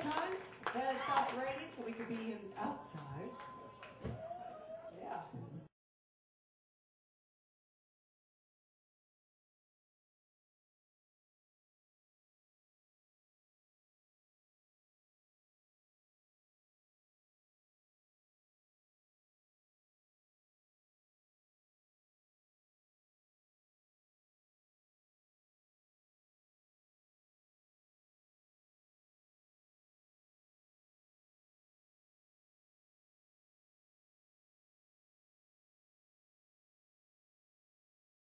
great time. Then it stopped raining, so we could be outside.